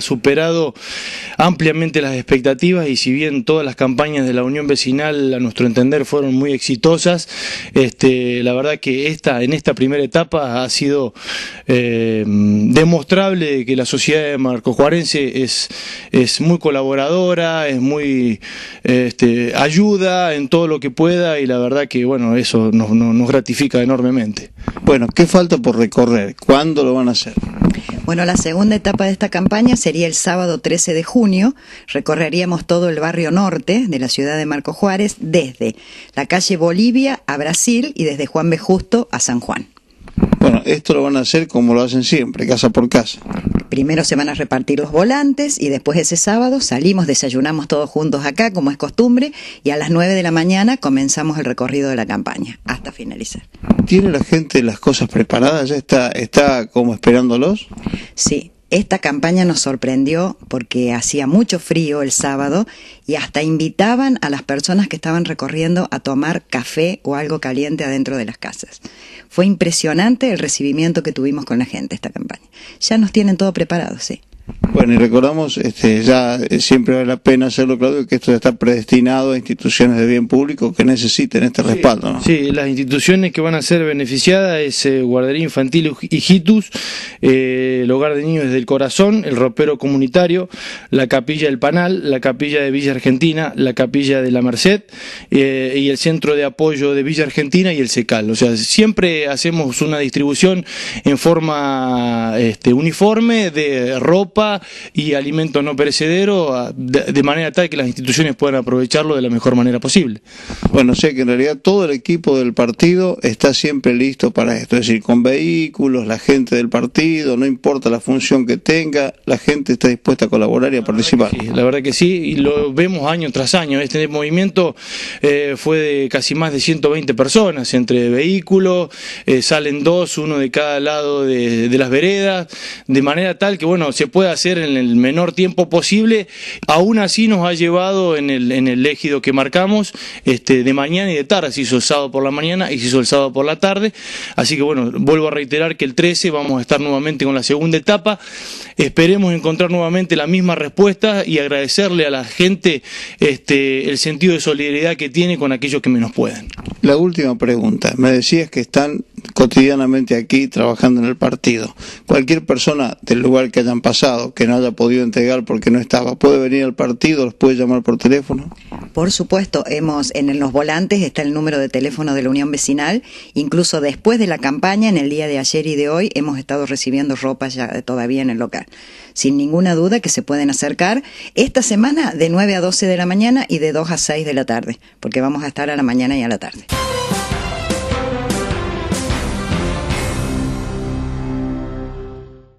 Superado ampliamente las expectativas y si bien todas las campañas de la Unión Vecinal a nuestro entender fueron muy exitosas, este, la verdad que esta, en esta primera etapa ha sido eh, demostrable que la sociedad de Marco Juarense es, es muy colaboradora, es muy este, ayuda en todo lo que pueda y la verdad que bueno, eso nos, nos gratifica enormemente. Bueno, ¿qué falta por recorrer? ¿Cuándo lo van a hacer? Bueno, la segunda etapa de esta campaña sería el sábado 13 de junio. Recorreríamos todo el barrio norte de la ciudad de Marco Juárez, desde la calle Bolivia a Brasil y desde Juan B. Justo a San Juan. Bueno, esto lo van a hacer como lo hacen siempre, casa por casa. Primero se van a repartir los volantes y después ese sábado salimos, desayunamos todos juntos acá, como es costumbre, y a las 9 de la mañana comenzamos el recorrido de la campaña, hasta finalizar. ¿Tiene la gente las cosas preparadas? ¿Ya está, está como esperándolos? Sí, esta campaña nos sorprendió porque hacía mucho frío el sábado y hasta invitaban a las personas que estaban recorriendo a tomar café o algo caliente adentro de las casas. Fue impresionante el recibimiento que tuvimos con la gente esta campaña. Ya nos tienen todo preparado, sí. Bueno, y recordamos, este, ya eh, siempre vale la pena hacerlo, Claudio, que esto está predestinado a instituciones de bien público que necesiten este respaldo. ¿no? Sí, las instituciones que van a ser beneficiadas es eh, Guardería Infantil Hijitus, eh, el Hogar de Niños desde el Corazón, el Ropero Comunitario, la Capilla del Panal, la Capilla de Villa Argentina, la Capilla de la Merced eh, y el Centro de Apoyo de Villa Argentina y el SECAL. O sea, siempre hacemos una distribución en forma este, uniforme de ropa y alimento no perecedero de, manera tal que las instituciones puedan aprovecharlo de la mejor manera posible. Bueno, sé que en realidad todo el equipo del partido está siempre listo para esto, es decir, con vehículos, la gente del partido, no importa la función que tenga, la gente está dispuesta a colaborar y a participar. Sí, la verdad que sí, y lo vemos año tras año. Este movimiento eh, fue de casi más de 120 personas, entre vehículos, eh, salen dos, uno de cada lado de, de las veredas, de manera tal que, bueno, se hacer en el menor tiempo posible. Aún así nos ha llevado en el, en el ejido que marcamos este, de mañana y de tarde. Se hizo el sábado por la mañana y se hizo el sábado por la tarde. Así que bueno, vuelvo a reiterar que el 13 vamos a estar nuevamente con la segunda etapa. Esperemos encontrar nuevamente la misma respuesta y agradecerle a la gente este, el sentido de solidaridad que tiene con aquellos que menos pueden. La última pregunta. Me decías que están cotidianamente aquí trabajando en el partido. Cualquier persona del lugar que hayan pasado, que no haya podido entregar porque no estaba, ¿puede venir al partido? ¿Los puede llamar por teléfono? Por supuesto, hemos en los volantes está el número de teléfono de la Unión Vecinal. Incluso después de la campaña, en el día de ayer y de hoy, hemos estado recibiendo ropa ya todavía en el local. Sin ninguna duda que se pueden acercar esta semana de 9 a 12 de la mañana y de 2 a 6 de la tarde, porque vamos a estar a la mañana y a la tarde.